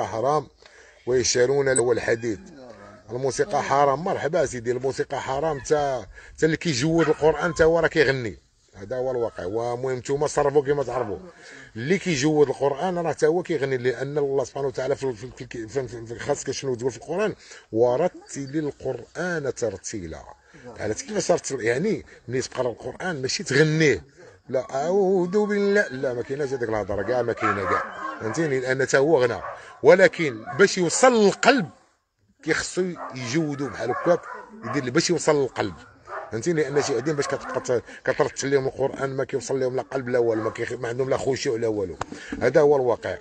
حرام ويشارون له الحديث. الموسيقى حرام مرحبا سيدي الموسيقى حرام. تا تا اللي كيجود القرآن تا هو راه كيغني. هذا هو الواقع. ومهم نتوما صرفوا كما تعرفوا اللي كيجود القرآن راه تا هو كيغني لأن الله سبحانه وتعالى في خاصك شنو تقول في القرآن؟ ورتل القرآن ترتيلا. عرفت كيفاش يعني ملي تقرا القرآن ماشي تغنيه. لا أعوذ بالله. لا ما كايناش هذيك الهضرة كاع ما كاينة كاع. فهمتيني؟ لأن تا هو غنى. ولكن باش يوصل للقلب كيخصو يجودوا بحال هكاك يدير باش يوصل للقلب. فهمتيني؟ لأن شي بعدين باش كتبقى كترتل لهم القرآن ما كيوصل لهم لا قلب لا والو ما, ما عندهم لا خشوع لا والو. هذا هو الواقع.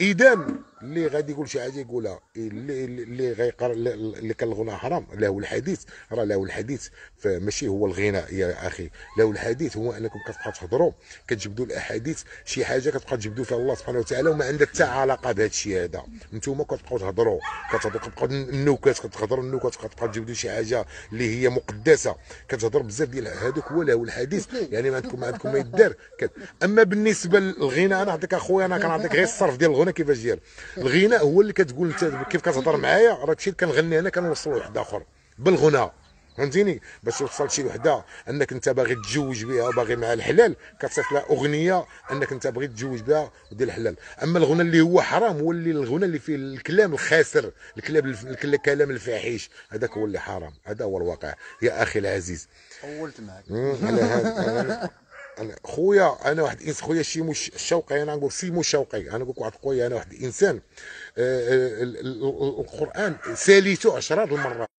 اذا اللي غادي يقول شي حاجة يقولها. اللي اللي غيقرا اللي كان الغناء حرام. له الحديث. راه له الحديث. فماشي هو الغناء يا أخي. له الحديث هو أنكم كتبقى تهضروا. كتجبدوا الأحاديث. شي حاجة كتبقى تجبدوا فيها الله سبحانه وتعالى وما عندها حتى علاقة بهذا الشيء هذا. أنتم كتبقاو تهضروا. كتبقاو النكات كتهضروا النكات كتبقى تجبدوا شي حاجة اللي هي مقدسة. كتهضر بزاف ديال هذوك هو له الحديث. يعني ما عندكم ما عندكم ما يدار. أما بالنسبة للغناء أنا نعطيك أخويا أنا كنعطيك غير الصرف ديال الغناء كيفاش ديال الغناء هو اللي كتقول انت كيف كتهضر معايا راه الشيء اللي كنغني أنا كنوصل لواحد آخر. بالغناء. فهمتيني؟ باش توصل شي وحدة. انك انت باغي تتزوج بها وباغي مع الحلال كتصيفط لها أغنية انك انت باغي تتزوج بها ودير الحلال. اما الغنى اللي هو حرام هو اللي الغنى اللي فيه الكلام الخاسر الكلام الكلام الفاحش هذاك هو اللي حرام. هذا هو الواقع. يا أخي العزيز. طولت معك على هذا. أنا خويا أنا واحد انسان خويا شي مش شوقي أنا نقول سيمو شوقي. أنا نقول واحد خويا أنا واحد الانسان آه، آه، القرآن ساليته عشرات المرات.